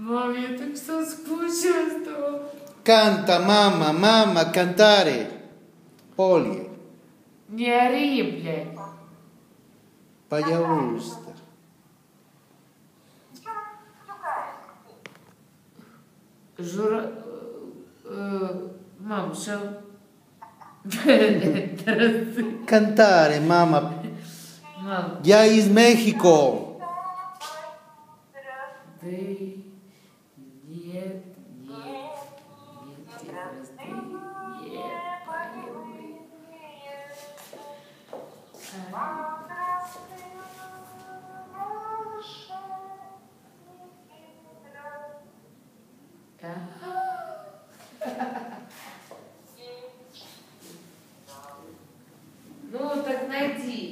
Mami, я так соскучилась тобой. Canta, mamma, mamma, cantare. Polje, Не ори, блядь. pajausta. Жура... Э, мам, что? Здравствуй. Cantare, mamma. Мам, Ya is México. ты... Ну, так найди.